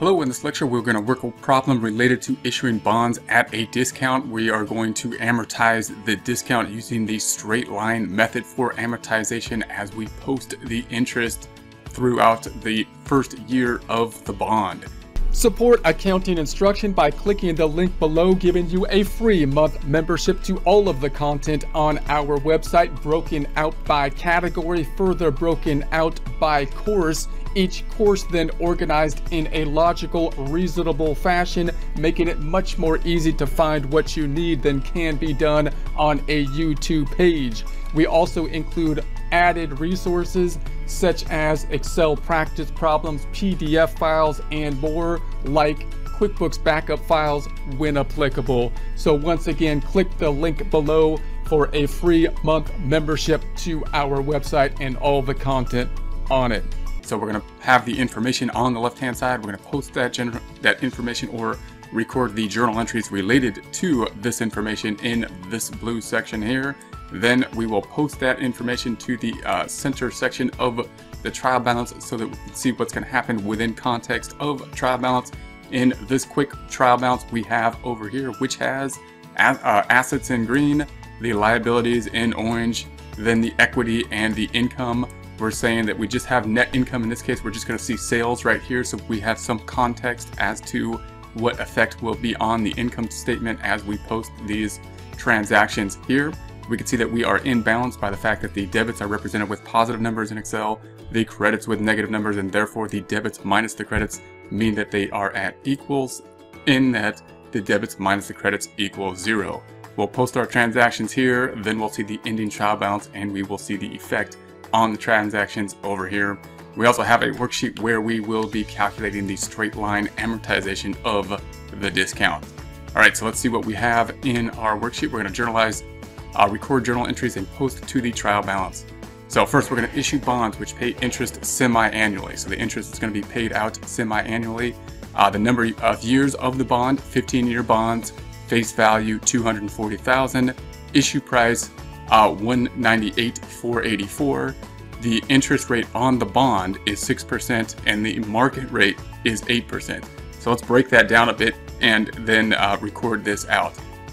Hello, in this lecture we're going to work a problem related to issuing bonds at a discount. We are going to amortize the discount using the straight line method for amortization as we post the interest throughout the first year of the bond. Support accounting instruction by clicking the link below giving you a free month membership to all of the content on our website broken out by category, further broken out by course. Each course then organized in a logical, reasonable fashion, making it much more easy to find what you need than can be done on a YouTube page. We also include added resources such as Excel practice problems, PDF files, and more like QuickBooks backup files when applicable. So once again, click the link below for a free month membership to our website and all the content on it. So we're going to have the information on the left-hand side. We're going to post that, that information or record the journal entries related to this information in this blue section here. Then we will post that information to the uh, center section of the trial balance so that we can see what's going to happen within context of trial balance. In this quick trial balance we have over here, which has uh, assets in green, the liabilities in orange, then the equity and the income. We're saying that we just have net income. In this case, we're just going to see sales right here. So we have some context as to what effect will be on the income statement as we post these transactions here we can see that we are in balance by the fact that the debits are represented with positive numbers in Excel, the credits with negative numbers, and therefore the debits minus the credits mean that they are at equals in that the debits minus the credits equals zero. We'll post our transactions here, then we'll see the ending trial balance and we will see the effect on the transactions over here. We also have a worksheet where we will be calculating the straight line amortization of the discount. All right, so let's see what we have in our worksheet. We're gonna journalize uh, record journal entries, and post to the trial balance. So first we're going to issue bonds which pay interest semi-annually. So the interest is going to be paid out semi-annually. Uh, the number of years of the bond, 15-year bonds, face value 240,000, issue price uh, 198,484. The interest rate on the bond is 6% and the market rate is 8%. So let's break that down a bit and then uh, record this out.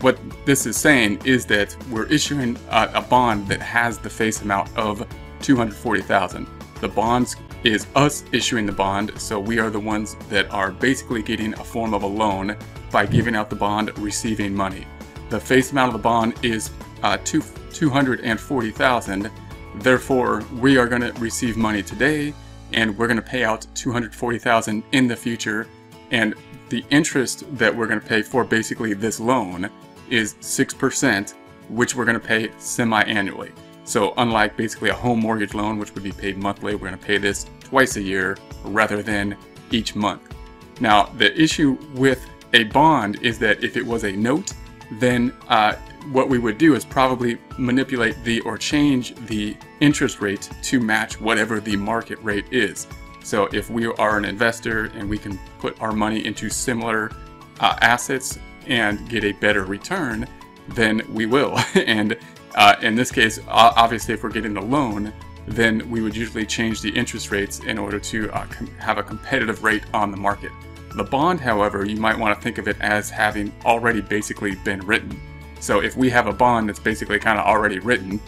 What this is saying is that we're issuing a, a bond that has the face amount of 240,000. The bonds is us issuing the bond, so we are the ones that are basically getting a form of a loan by giving out the bond, receiving money. The face amount of the bond is uh, two, 240,000. Therefore, we are going to receive money today, and we're going to pay out 240,000 in the future. And the interest that we're going to pay for basically this loan is 6%, which we're going to pay semi-annually. So unlike basically a home mortgage loan, which would be paid monthly, we're going to pay this twice a year rather than each month. Now, the issue with a bond is that if it was a note, then uh, what we would do is probably manipulate the or change the interest rate to match whatever the market rate is. So if we are an investor and we can put our money into similar uh, assets and get a better return, then we will. and uh, in this case, obviously, if we're getting a loan, then we would usually change the interest rates in order to uh, have a competitive rate on the market. The bond, however, you might want to think of it as having already basically been written. So if we have a bond that's basically kind of already written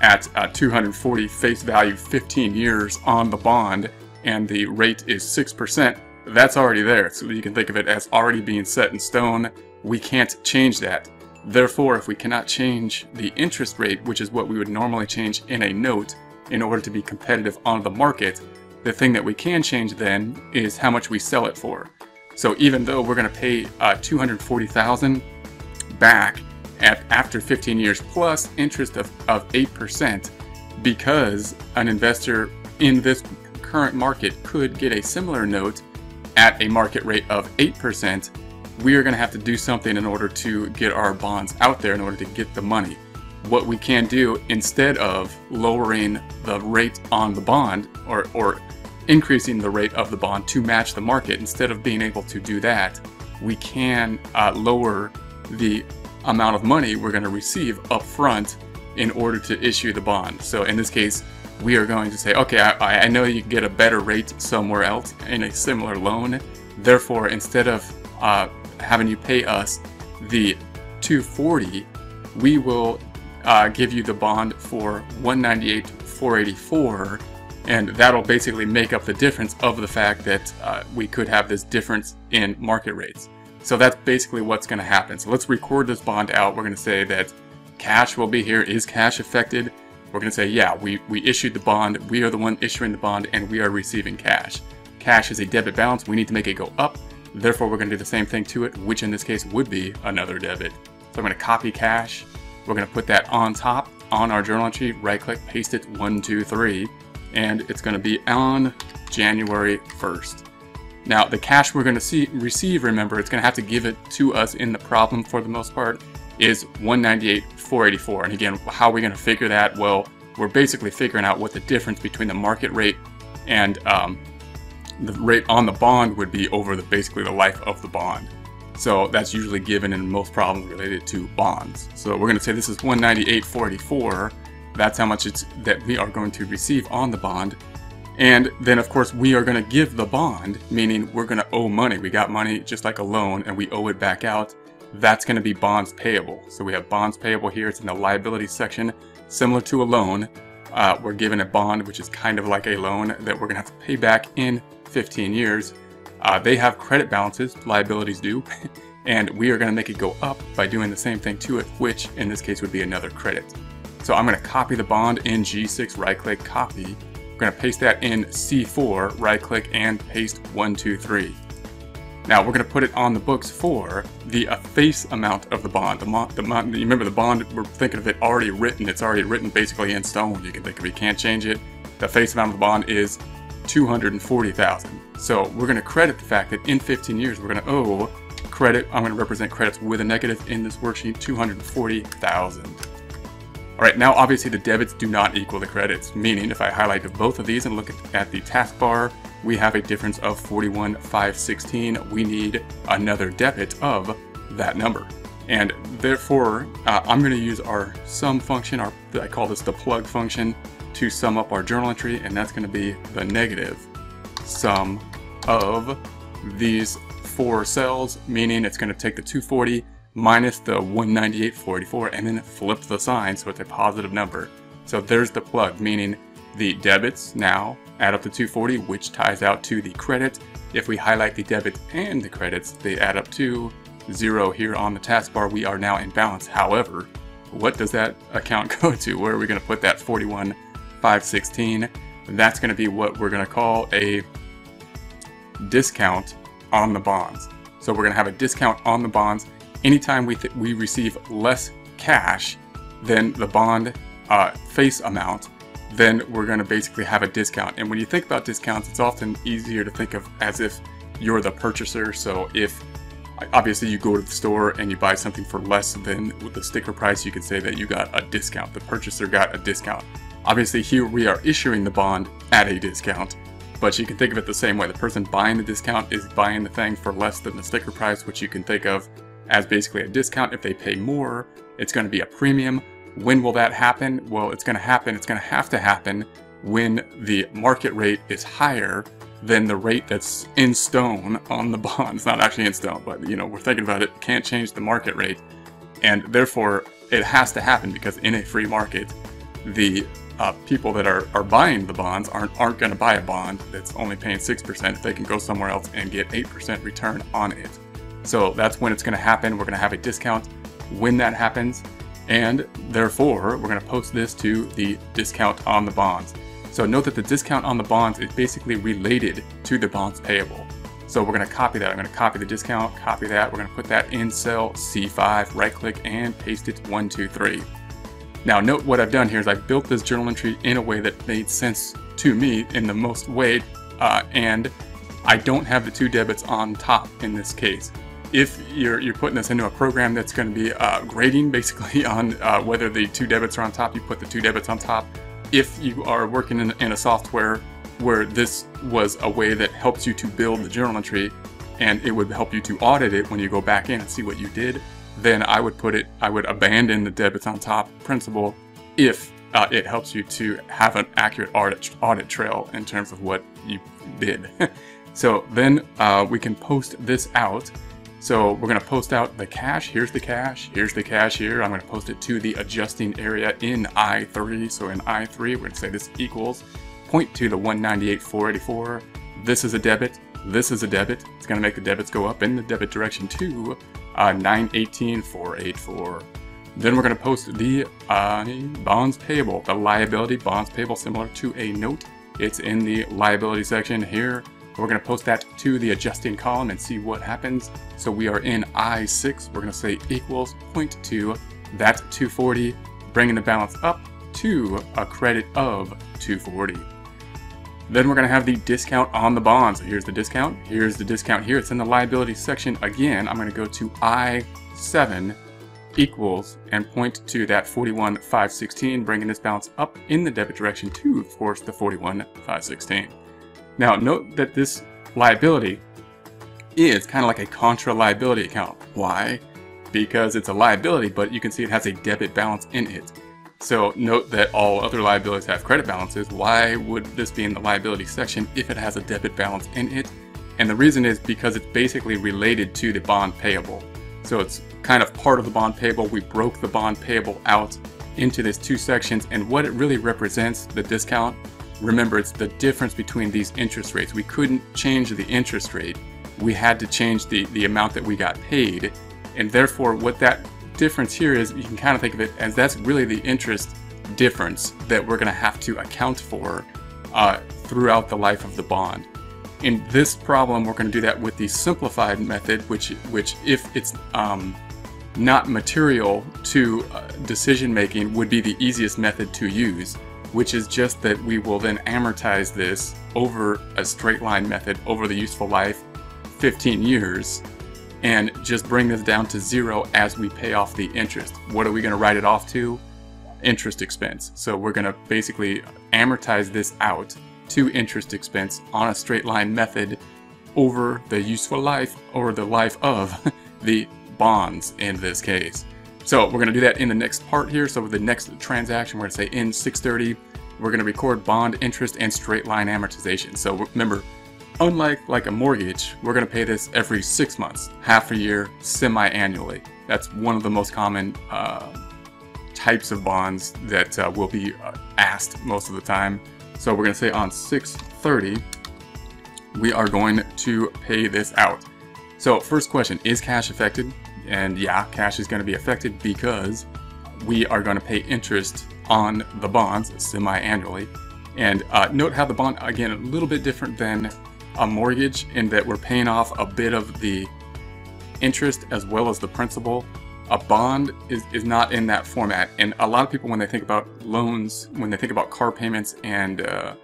at uh, 240 face value 15 years on the bond and the rate is 6%, that's already there. So you can think of it as already being set in stone we can't change that. Therefore, if we cannot change the interest rate, which is what we would normally change in a note in order to be competitive on the market, the thing that we can change then is how much we sell it for. So even though we're going to pay uh, 240,000 back at, after 15 years plus interest of, of 8%, because an investor in this current market could get a similar note at a market rate of 8%, we are going to have to do something in order to get our bonds out there in order to get the money. What we can do instead of lowering the rate on the bond or, or increasing the rate of the bond to match the market, instead of being able to do that, we can uh, lower the amount of money we're going to receive up front in order to issue the bond. So in this case, we are going to say, okay, I, I know you can get a better rate somewhere else in a similar loan, Therefore, instead of uh, having you pay us the 240, we will uh, give you the bond for 198 484 and that'll basically make up the difference of the fact that uh, we could have this difference in market rates. So that's basically what's going to happen. So let's record this bond out. We're going to say that cash will be here. Is cash affected? We're going to say, yeah, we, we issued the bond. We are the one issuing the bond and we are receiving cash. Cash is a debit balance. We need to make it go up. Therefore, we're going to do the same thing to it, which in this case would be another debit. So I'm going to copy cash. We're going to put that on top on our journal entry, right click, paste it, one, two, three and it's going to be on January 1st. Now, the cash we're going to see, receive, remember, it's going to have to give it to us in the problem for the most part, is 198,484. And again, how are we going to figure that? Well, we're basically figuring out what the difference between the market rate and um, the rate on the bond would be over the basically the life of the bond. So that's usually given in most problems related to bonds. So we're going to say this is 198,484 that's how much it's that we are going to receive on the bond. And then of course we are going to give the bond, meaning we're going to owe money. We got money just like a loan and we owe it back out. That's going to be bonds payable. So we have bonds payable here. It's in the liability section, similar to a loan. Uh, we're given a bond, which is kind of like a loan that we're going to have to pay back in 15 years. Uh, they have credit balances, liabilities do, and we are going to make it go up by doing the same thing to it, which in this case would be another credit. So I'm going to copy the bond in G6, right click, copy. We're going to paste that in C4, right click, and paste 123. Now we're going to put it on the books for the face amount of the bond. The, mo the you remember the bond, we're thinking of it already written. It's already written basically in stone. You can think of it, you can't change it. The face amount of the bond is 240,000. So we're going to credit the fact that in 15 years we're going to owe credit. I'm going to represent credits with a negative in this worksheet, 240,000. Alright, now obviously the debits do not equal the credits, meaning if I highlight both of these and look at the taskbar, we have a difference of 41,516. We need another debit of that number. And therefore, uh, I'm going to use our sum function, our, I call this the plug function, to sum up our journal entry, and that's going to be the negative sum of these four cells, meaning it's going to take the 240 minus the 198.44 and then flip the sign so it's a positive number. So there's the plug, meaning the debits now add up to 240, which ties out to the credit. If we highlight the debits and the credits, they add up to zero here on the taskbar. We are now in balance. However, what does that account go to? Where are we going to put that 41,516? That's going to be what we're going to call a discount on the bonds. So we're going to have a discount on the bonds anytime we, we receive less cash than the bond uh, face amount, then we're going to basically have a discount. And when you think about discounts, it's often easier to think of as if you're the purchaser. So if obviously you go to the store and you buy something for less than the sticker price, you could say that you got a discount. The purchaser got a discount. Obviously here we are issuing the bond at a discount, but you can think of it the same way. The person buying the discount is buying the thing for less than the sticker price, which you can think of as basically a discount. If they pay more, it's going to be a premium. When will that happen? Well, it's going to happen. It's going to have to happen when the market rate is higher than the rate that's in stone on the bond. It's not actually in stone, but you know, we're thinking about it, can't change the market rate. And therefore, it has to happen because in a free market, the uh, people that are, are buying the bonds aren't, aren't going to buy a bond that's only paying 6% if they can go somewhere else and get 8% return on it. So that's when it's going to happen. We're going to have a discount when that happens. And therefore, we're going to post this to the discount on the bonds. So note that the discount on the bonds is basically related to the bonds payable. So we're going to copy that. I'm going to copy the discount, copy that. We're going to put that in cell C5, right click and paste it one, two, three. Now note what I've done here is I've built this journal entry in a way that made sense to me in the most way. Uh, and I don't have the two debits on top in this case if you're, you're putting this into a program that's going to be uh, grading basically on uh, whether the two debits are on top, you put the two debits on top. If you are working in, in a software where this was a way that helps you to build the journal entry and it would help you to audit it when you go back in and see what you did, then I would put it, I would abandon the debits on top principle if uh, it helps you to have an accurate audit, audit trail in terms of what you did. So then uh, we can post this out. So we're to post out the cash. Here's the cash. Here's the cash here. I'm to post it to the adjusting area in I3. So in I3, we're to say this equals, point to the 198,484. This is a debit. This is a debit. It's to make the debits go up in the debit direction to uh, 918,484. Then we're to post the uh, bonds payable, the liability bonds payable, similar to a note. It's in the liability section here. We're going to post that to the adjusting column and see what happens. So we are in I6. We're going to say equals 0.2, that 240, bringing the balance up to a credit of 240. Then we're going to have the discount on the bonds. Here's the discount. Here's the discount here. It's in the liability section. Again, I'm going to go to I7 equals and point to that 41,516, bringing this balance up in the debit direction to, of course, the 41,516. Now, note that this liability is kind of like a contra liability account. Why? Because it's a liability, but you can see it has a debit balance in it. So note that all other liabilities have credit balances. Why would this be in the liability section if it has a debit balance in it? And the reason is because it's basically related to the bond payable. So it's kind of part of the bond payable. We broke the bond payable out into these two sections and what it really represents, the discount, remember it's the difference between these interest rates. We couldn't change the interest rate. We had to change the, the amount that we got paid. And therefore what that difference here is, you can kind of think of it as that's really the interest difference that we're gonna have to account for uh, throughout the life of the bond. In this problem, we're going to do that with the simplified method, which, which if it's um, not material to uh, decision making, would be the easiest method to use, which is just that we will then amortize this over a straight line method over the useful life, 15 years, and just bring this down to zero as we pay off the interest. What are we going to write it off to? Interest expense. So we're going to basically amortize this out to interest expense on a straight line method over the useful life or the life of the bonds in this case. So we're to do that in the next part here. So with the next transaction, we're to say in 630, we're to record bond interest and straight line amortization. So remember, unlike like a mortgage, we're to pay this every six months, half a year, semi-annually. That's one of the most common uh, types of bonds that uh, will be uh, asked most of the time. So we're to say on 630, we are going to pay this out. So first question, is cash affected? And yeah, cash is going to be affected because we are going to pay interest on the bonds semi-annually. And uh, note how the bond, again, a little bit different than a mortgage in that we're paying off a bit of the interest as well as the principal a bond is, is not in that format. And a lot of people, when they think about loans, when they think about car payments and uh,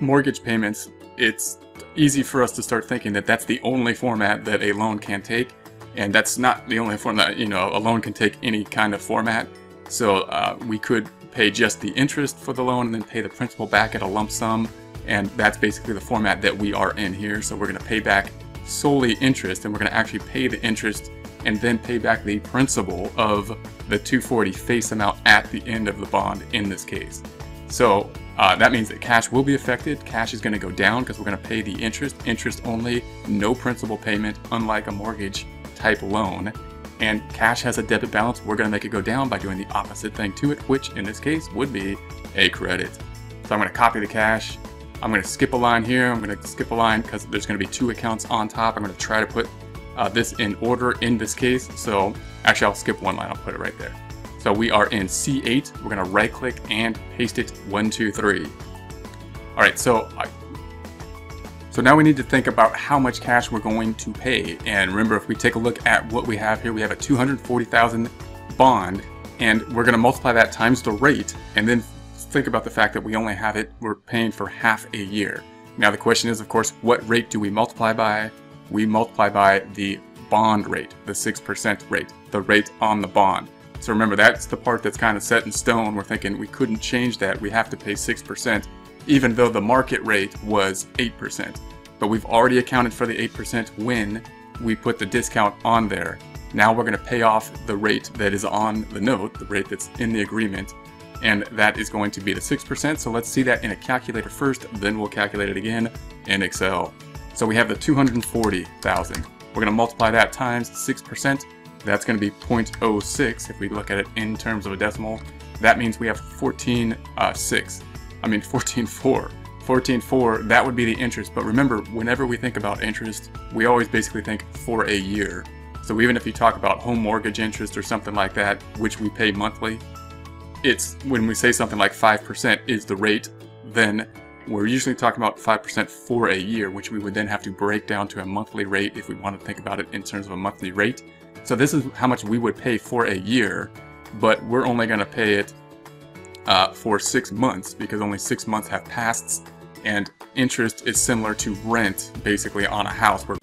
mortgage payments, it's easy for us to start thinking that that's the only format that a loan can take. And that's not the only form that you know, a loan can take any kind of format. So uh, we could pay just the interest for the loan and then pay the principal back at a lump sum. And that's basically the format that we are in here. So we're going to pay back solely interest and we're going to actually pay the interest and then pay back the principal of the 240 face amount at the end of the bond in this case. So uh, that means that cash will be affected. Cash is going to go down because we're going to pay the interest, interest only, no principal payment, unlike a mortgage type loan. And cash has a debit balance. We're going to make it go down by doing the opposite thing to it, which in this case would be a credit. So I'm going to copy the cash. I'm going to skip a line here. I'm going to skip a line because there's going to be two accounts on top. I'm going to try to put uh, this in order in this case. So actually I'll skip one line, I'll put it right there. So we are in C8, we're gonna right click and paste it one, two, three. All right, so I, so now we need to think about how much cash we're going to pay. And remember, if we take a look at what we have here, we have a 240,000 bond and we're gonna multiply that times the rate and then think about the fact that we only have it, we're paying for half a year. Now the question is, of course, what rate do we multiply by? we multiply by the bond rate, the 6% rate, the rate on the bond. So remember, that's the part that's kind of set in stone. We're thinking we couldn't change that. We have to pay 6%, even though the market rate was 8%. But we've already accounted for the 8% when we put the discount on there. Now we're going to pay off the rate that is on the note, the rate that's in the agreement, and that is going to be the 6%. So let's see that in a calculator first, then we'll calculate it again in Excel. So we have the 240,000. We're going to multiply that times 6%. That's going to be 0.06 if we look at it in terms of a decimal. That means we have 14.6. Uh, I mean 14.4. 14.4, that would be the interest. But remember, whenever we think about interest, we always basically think for a year. So even if you talk about home mortgage interest or something like that, which we pay monthly, it's when we say something like 5% is the rate, then we're usually talking about 5% for a year, which we would then have to break down to a monthly rate if we want to think about it in terms of a monthly rate. So this is how much we would pay for a year, but we're only going to pay it uh, for six months because only six months have passed and interest is similar to rent basically on a house where